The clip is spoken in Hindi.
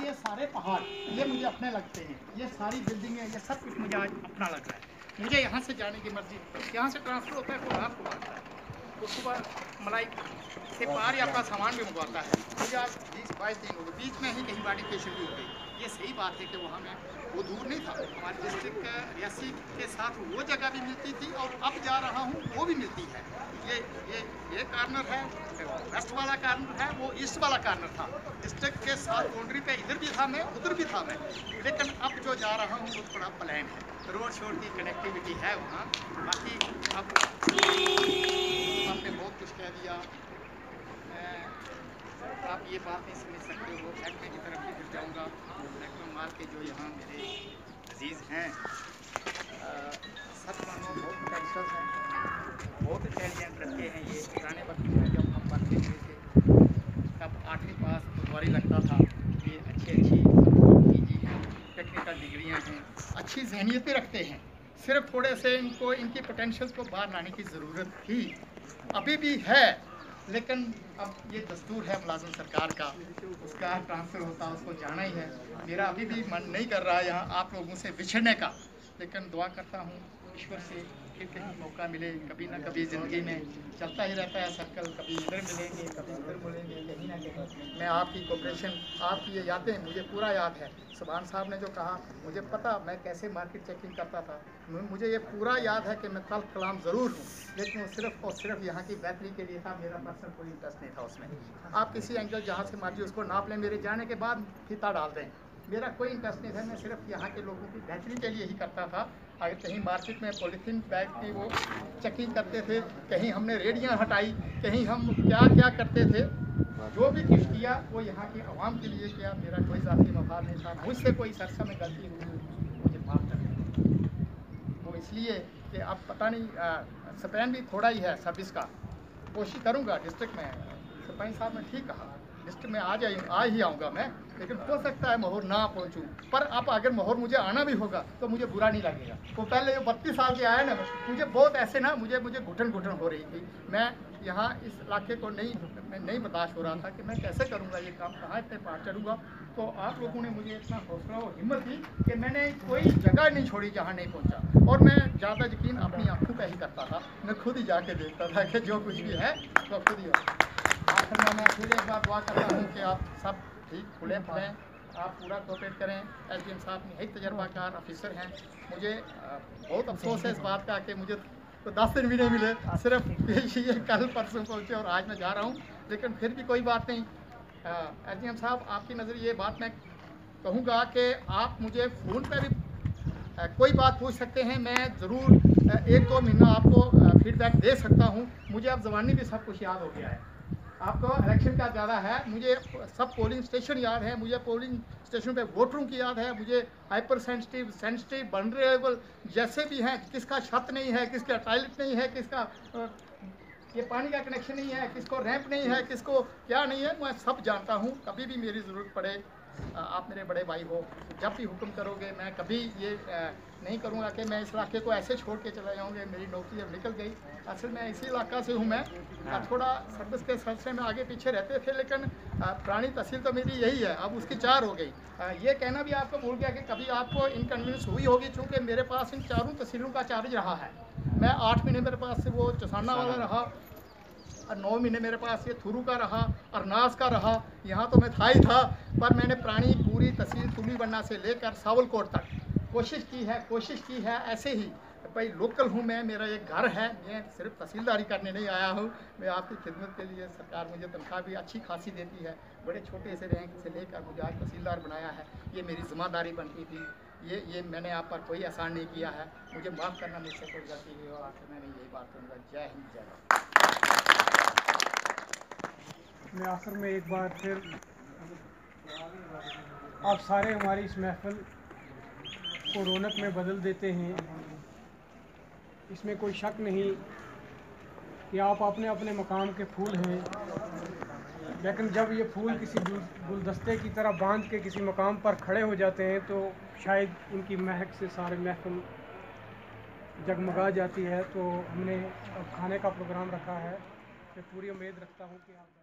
ये सारे पहाड़, ये मुझे अपने लगते हैं। ये सारी बिल्डिंग है, ये सब कुछ मुझे आज अपना लग रहा है। मुझे यहाँ से जाने की मर्ज़ी, यहाँ से ट्रांसफ़र होता है कोल्हार को आता है। उसके बाद मलाई से पार या अपना सामान भी मंगवाता है। मुझे आज बीस बाईस दिन हो गए, बीच में ही कहीं बाड़ी पेशेंट हो गई। ये सही बात है कि वहाँ मैं वो दूर नहीं था। हमारे डिस्ट्रिक्ट रियासी के साथ वो जगह भी मिलती थी और अब जा रहा हूँ, वो भी मिलती है। ये ये ये कार्नर है वेस्ट वाला कार्नर है, वो ईस्ट वाला कार्नर था। डिस्ट्रिक्ट के साथ बाउंड्री पे इधर भी था मैं, उधर भी था मैं। लेकिन अब जो जा रहा हूँ, वो थोड़ा प्लान है। रोड शोड की कनेक्टिविटी है वहाँ। बाकी अब आपने बहुत कुछ कह दिया। आप ये बात नहीं समझ सकते हो मैं की तरफ़ भी फिर जाऊँगा। परिवार के जो यहाँ मेरे अज़ीज़ हैं सब मानो बहुत टेंशन है। बहुत इंटेलिजेंट रखे हैं ये पुराने वक्त में जब हम पढ़ते हुए थे। तब आठवीं पास दुबारी लगता था ये अच्छी अच्छी टेक्निकल डिग्रियाँ हैं, अच्छी जहनीतें रखते हैं। सिर्फ़ थोड़े से इनको, इनकी पोटेंशियल्स को बाहर लाने की ज़रूरत थी। अभी भी है। लेकिन अब ये दस्तूर है मुलाजम सरकार का। उसका ट्रांसफ़र होता है उसको जाना ही है। मेरा अभी भी मन नहीं कर रहा है यहाँ आप लोगों से बिछड़ने का। लेकिन दुआ करता हूँ ईश्वर से फिर कहीं मौका मिले, कभी ना कभी ज़िंदगी में चलता ही रहता है सर्कल कभी इधर मिलेंगे, कभी उधर मिलेंगे, कहीं ना कहीं। मैं आपकी कोऑपरेशन आपकी ये यादें, मुझे पूरा याद है। सुबहान साहब ने जो कहा, मुझे पता मैं कैसे मार्केट चेकिंग करता था। मुझे ये पूरा याद है कि मैं कल कलाम ज़रूर हूँ, लेकिन सिर्फ़ और सिर्फ़ यहाँ की बेहतरी के लिए था, मेरा पर्सनल कोई इंटरेस्ट नहीं था उसमें। आप किसी एंगल जहाँ से मर्ज़ी उसको नाप लें, मेरे जाने के बाद फीता डाल दें। मेरा कोई इंटरेस्ट नहीं था, मैं सिर्फ़ यहाँ के लोगों की बेहतरी के लिए ही करता था। अगर कहीं मार्केट में पॉलीथीन बैग की वो चेकिंग करते थे, कहीं हमने रेडियाँ हटाई, कहीं हम क्या क्या करते थे। जो भी कुछ किया, वो यहाँ के आवाम के लिए किया। मेरा कोई ज़ाती मफाद नहीं था, मुझसे कोई सरसा में गलती हुई मुझे माफ़ कर वो तो इसलिए कि अब पता नहीं स्पैन भी थोड़ा ही है सर्विस का। कोशिश करूँगा डिस्ट्रिक्ट में। सरपंच साहब ने ठीक कहा। लिस्ट में आ जाइए आ ही आऊँगा मैं, लेकिन हो सकता है महोर ना पहुँचूँ। पर आप अगर महोर मुझे आना भी होगा तो मुझे बुरा नहीं लगेगा। वो तो पहले जो बत्तीस साल के आया ना, मुझे बहुत ऐसे ना, मुझे मुझे घुटन घुटन हो रही थी। मैं यहाँ इस इलाके को नहीं मैं नहीं बर्दाश्त हो रहा था कि मैं कैसे करूँगा ये काम, कहाँ इतने पार चढ़ूँगा। तो आप लोगों ने मुझे इतना हौसला और हिम्मत दी कि मैंने कोई जगह नहीं छोड़ी जहाँ नहीं पहुँचा। और मैं ज़्यादा यकीन अपनी आँखों पर ही करता था। मैं खुद ही जाके देखता था कि जो कुछ भी है तो खुद ही। आखिर में मैं फिर एक बार दुआ करता हूँ कि आप सब ठीक खुले पड़ें आप पूरा कोऑपरेट करें एस डी एम साहब नहाई तजर्बाकार ऑफिसर हैं मुझे बहुत अफसोस है इस बात का कि मुझे तो दस दिन भी नहीं मिले सिर्फ़ ये कल परसों पहुँचे और आज मैं जा रहा हूँ लेकिन फिर भी कोई बात नहीं एस डी एम साहब आपकी नज़र ये बात मैं कहूँगा कि आप मुझे फ़ोन पर भी कोई बात पूछ सकते हैं मैं ज़रूर एक दो तो महीना आपको फीडबैक दे सकता हूँ मुझे अब जबानी भी सब कुछ याद हो गया है आपको इलेक्शन का ज़्यादा है। मुझे सब पोलिंग स्टेशन याद है। मुझे पोलिंग स्टेशन पे वोटरों की याद है। मुझे हाइपर सेंसिटिव सेंसिटिव बनरेबल जैसे भी हैं, किसका छत नहीं है, किसका टॉयलेट नहीं है, किसका ये पानी का कनेक्शन नहीं है, किसको रैंप नहीं है, किसको क्या नहीं है, मैं सब जानता हूँ। कभी भी मेरी ज़रूरत पड़े। आप मेरे बड़े भाई हो जब भी हुक्म करोगे मैं कभी ये नहीं करूँगा कि मैं इस इलाके को ऐसे छोड़ के चला जाऊँगे मेरी नौकरी जब निकल गई। असल मैं इसी इलाका से हूँ मैं। हाँ। थोड़ा सर्विस के सिलसिले में आगे पीछे रहते थे लेकिन पुरानी तहसील तो मेरी यही है अब उसकी चार हो गई। ये कहना भी आपको भूल गया कि कभी आपको इनकन्वीनियंस हुई होगी चूँकि मेरे पास इन चारों तहसीलों का चार्ज रहा है। मैं आठ महीने मेरे पास से वो चसाना। वाला रहा और नौ महीने मेरे पास ये थुरू का रहा अरनास का रहा। यहाँ तो मैं था ही था, पर मैंने प्राणी, पूरी तहसील तुली बनना से लेकर सावलकोट तक कोशिश की है, कोशिश की है, ऐसे ही भाई लोकल हूँ मैं, मेरा एक घर है, मैं सिर्फ़ तहसीलदारी करने नहीं आया हूँ। मैं आपकी खिदमत के लिए सरकार मुझे तनख्वाह भी अच्छी खासी देती है, बड़े छोटे से रैंक से लेकर मुझे आज तहसीलदार बनाया है, ये मेरी ज़िम्मेदारी बनती थी। ये ये मैंने आप पर कोई आसान नहीं किया है, मुझे माफ़ करना, मुझसे कोई गलती नहीं और आखिर मैंने यही बात कहूँगा जय हिंद, जय भारत। मैं आखिर में एक बार फिर आप सारे हमारी इस महफल को रौनक में बदल देते हैं। इसमें कोई शक नहीं कि आप अपने अपने मकाम के फूल हैं। लेकिन जब ये फूल किसी गुलदस्ते की तरह बाँध के किसी मकाम पर खड़े हो जाते हैं तो शायद उनकी महक से सारे महफल जगमगा जाती है। तो हमने अब खाने का प्रोग्राम रखा है। मैं पूरी उम्मीद रखता हूँ कि आप